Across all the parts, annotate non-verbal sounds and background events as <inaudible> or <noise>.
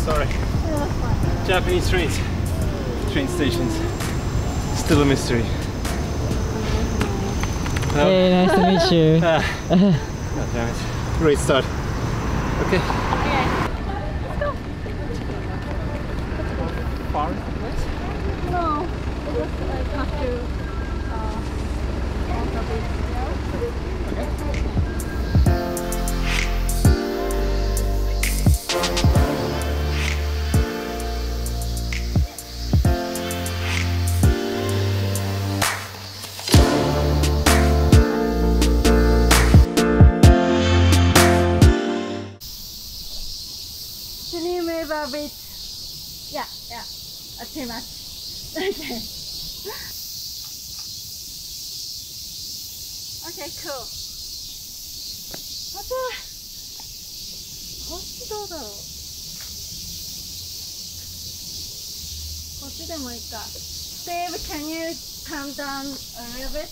sorry Japanese trains train stations still a mystery? Hey, nice to meet you. <laughs> ah. God damn it. Great start. Okay. Okay. Let's go. Far? No. It like uh, Okay. You move bit? Yeah, yeah. Uh, too much. Okay. Okay, cool. また、こっちどうだろうこっちでもいいか。Dave, can you come down a little bit?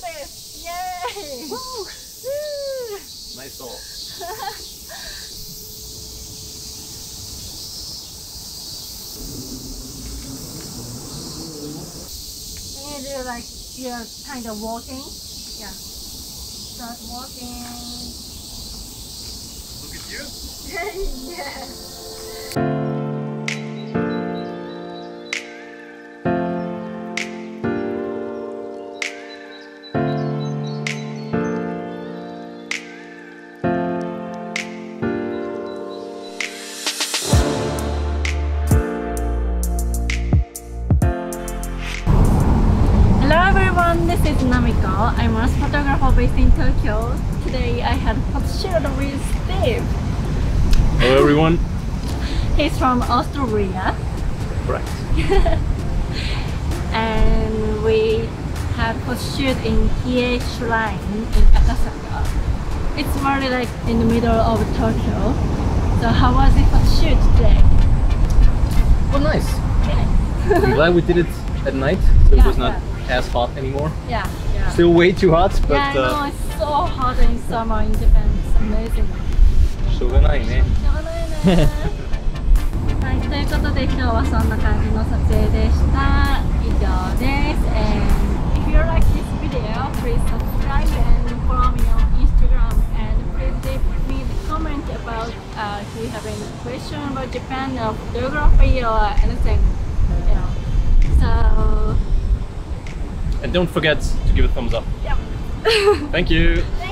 Found it! Yay! Woo! <laughs> Nice all. Can you do like you're kind of walking? Yeah. Start walking. Look at you. <laughs> yeah. I'm a photographer based in Tokyo. Today I had a photo shoot with Steve. Hello everyone. <laughs> He's from Australia Correct. <laughs> and we had a photo shoot in Hie Shrine in Akasaka. It's very like in the middle of Tokyo. So how was the photo shoot today? Oh, nice. Yeah. I'm glad we <laughs> did it at night, so it was not as hot anymore. yeah, yeah. Still way too hot, but yeah, I know uh, it's so hot in summer in Japan. It's amazing. しょうがないね。しょうがないねはい、ということで今日はそんな感じの撮影でした。以上です。And <laughs> if you like this video, please subscribe and follow me on Instagram and please leave me the comment about uh, if you have any question about Japan or photography or anything. Don't forget to give a thumbs up. yeah. Thank you. Thank <laughs> you.